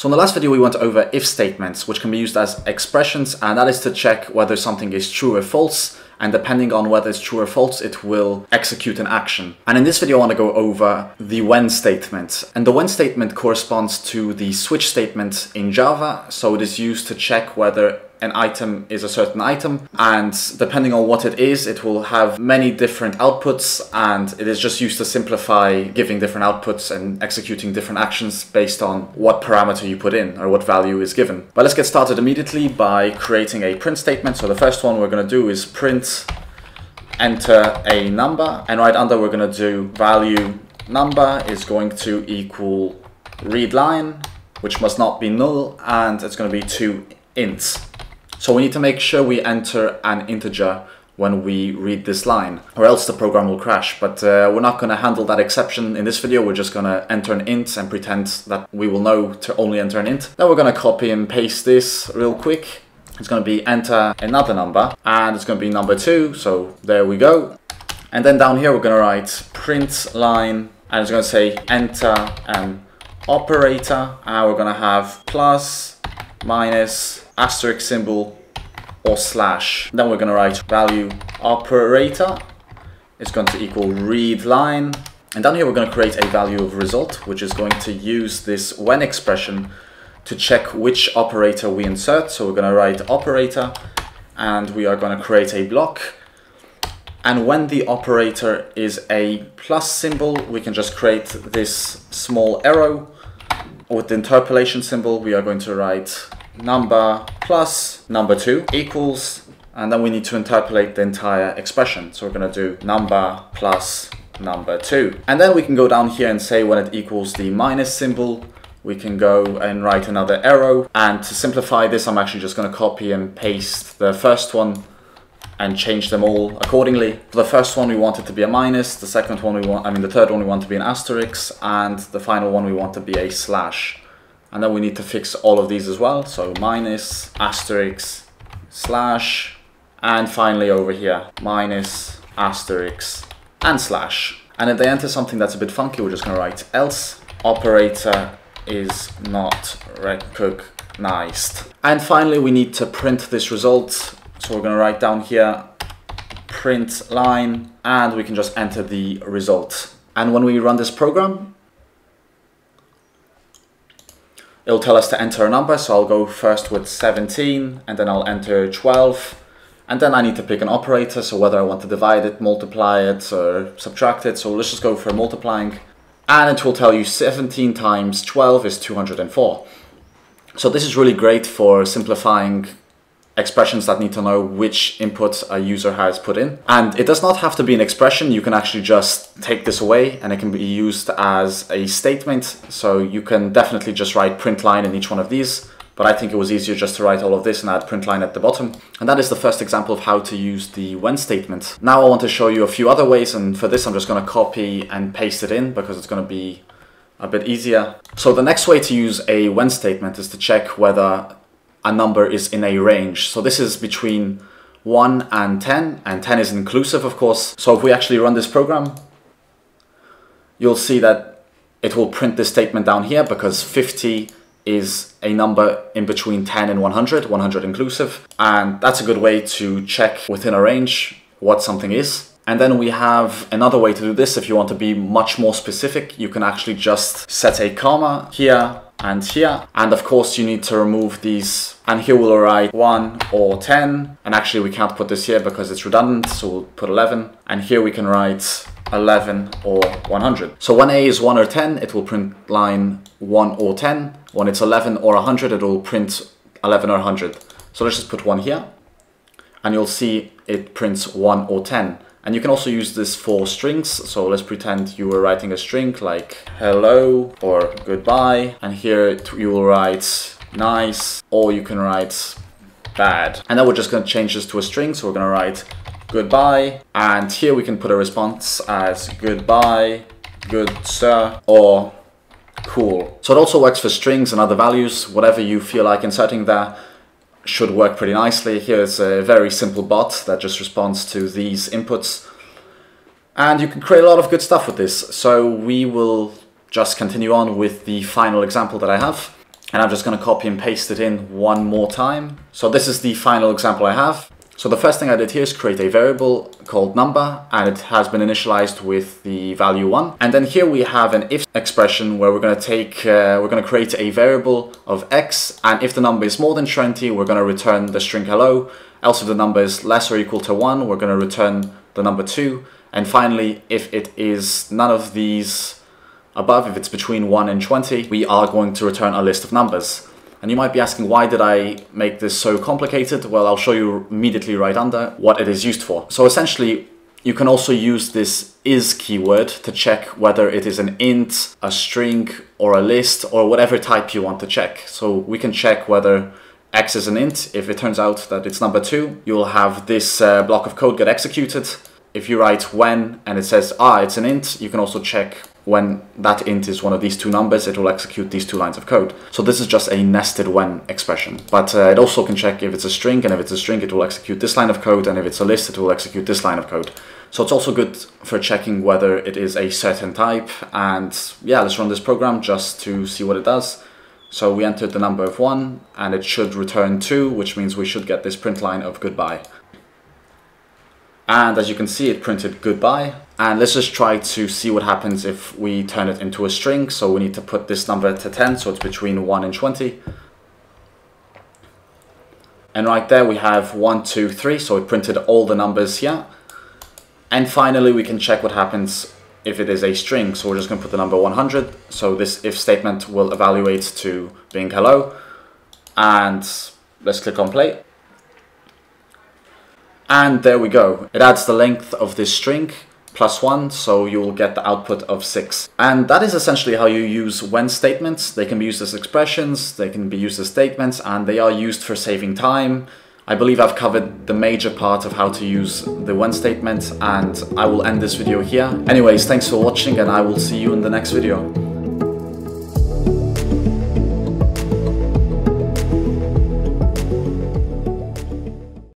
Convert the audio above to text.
So in the last video we went over if statements, which can be used as expressions, and that is to check whether something is true or false, and depending on whether it's true or false, it will execute an action. And in this video I want to go over the when statement. And the when statement corresponds to the switch statement in Java, so it is used to check whether an item is a certain item and depending on what it is it will have many different outputs and it is just used to simplify giving different outputs and executing different actions based on what parameter you put in or what value is given. But let's get started immediately by creating a print statement. So the first one we're going to do is print enter a number and right under we're going to do value number is going to equal read line which must not be null and it's going to be two ints. So we need to make sure we enter an integer when we read this line or else the program will crash. But uh, we're not going to handle that exception in this video. We're just going to enter an int and pretend that we will know to only enter an int. Then we're going to copy and paste this real quick. It's going to be enter another number and it's going to be number two. So there we go. And then down here, we're going to write print line and it's going to say enter an operator. And we're going to have plus, minus, asterisk symbol or slash. Then we're going to write value operator is going to equal read line. And down here we're going to create a value of result, which is going to use this when expression to check which operator we insert. So we're going to write operator and we are going to create a block. And when the operator is a plus symbol, we can just create this small arrow. With the interpolation symbol, we are going to write number plus number 2 equals, and then we need to interpolate the entire expression. So we're going to do number plus number 2. And then we can go down here and say when it equals the minus symbol, we can go and write another arrow. And to simplify this, I'm actually just going to copy and paste the first one and change them all accordingly. For the first one we want it to be a minus, the second one we want, I mean the third one we want to be an asterisk, and the final one we want to be a slash. And then we need to fix all of these as well. So minus, asterisk, slash, and finally over here, minus, asterisk, and slash. And if they enter something that's a bit funky, we're just gonna write else operator is not recognized. And finally, we need to print this result. So we're gonna write down here, print line, and we can just enter the result. And when we run this program, it'll tell us to enter a number. So I'll go first with 17 and then I'll enter 12. And then I need to pick an operator. So whether I want to divide it, multiply it or subtract it. So let's just go for multiplying. And it will tell you 17 times 12 is 204. So this is really great for simplifying expressions that need to know which input a user has put in. And it does not have to be an expression. You can actually just take this away and it can be used as a statement. So you can definitely just write print line in each one of these. But I think it was easier just to write all of this and add print line at the bottom. And that is the first example of how to use the when statement. Now I want to show you a few other ways. And for this, I'm just going to copy and paste it in because it's going to be a bit easier. So the next way to use a when statement is to check whether a number is in a range. So this is between 1 and 10, and 10 is inclusive, of course. So if we actually run this program, you'll see that it will print this statement down here because 50 is a number in between 10 and 100, 100 inclusive. And that's a good way to check within a range what something is. And then we have another way to do this. If you want to be much more specific, you can actually just set a comma here and here. And of course you need to remove these and here we'll write 1 or 10 and actually we can't put this here because it's redundant so we'll put 11 and here we can write 11 or 100. So when A is 1 or 10 it will print line 1 or 10. When it's 11 or 100 it will print 11 or 100. So let's just put 1 here and you'll see it prints 1 or 10. And you can also use this for strings. So let's pretend you were writing a string like hello or goodbye. And here you will write nice or you can write bad. And then we're just going to change this to a string. So we're going to write goodbye. And here we can put a response as goodbye, good sir, or cool. So it also works for strings and other values, whatever you feel like inserting there should work pretty nicely. Here's a very simple bot that just responds to these inputs. And you can create a lot of good stuff with this. So we will just continue on with the final example that I have. And I'm just gonna copy and paste it in one more time. So this is the final example I have. So the first thing I did here is create a variable called number and it has been initialized with the value one. And then here we have an if expression where we're going to take, uh, we're going to create a variable of x and if the number is more than 20, we're going to return the string hello. Else if the number is less or equal to one, we're going to return the number two. And finally, if it is none of these above, if it's between 1 and 20, we are going to return a list of numbers. And you might be asking, why did I make this so complicated? Well, I'll show you immediately right under what it is used for. So essentially, you can also use this is keyword to check whether it is an int, a string, or a list, or whatever type you want to check. So we can check whether x is an int. If it turns out that it's number two, you'll have this uh, block of code get executed. If you write when and it says, ah, it's an int, you can also check when that int is one of these two numbers, it will execute these two lines of code. So this is just a nested when expression. But uh, it also can check if it's a string, and if it's a string, it will execute this line of code, and if it's a list, it will execute this line of code. So it's also good for checking whether it is a certain type. And yeah, let's run this program just to see what it does. So we entered the number of one, and it should return two, which means we should get this print line of goodbye. And as you can see, it printed goodbye. And let's just try to see what happens if we turn it into a string. So we need to put this number to 10, so it's between 1 and 20. And right there we have 1, 2, 3, so it printed all the numbers here. And finally we can check what happens if it is a string. So we're just going to put the number 100. So this if statement will evaluate to being hello. And let's click on play. And there we go. It adds the length of this string plus one, so you'll get the output of six. And that is essentially how you use when statements. They can be used as expressions, they can be used as statements, and they are used for saving time. I believe I've covered the major part of how to use the when statement, and I will end this video here. Anyways, thanks for watching, and I will see you in the next video.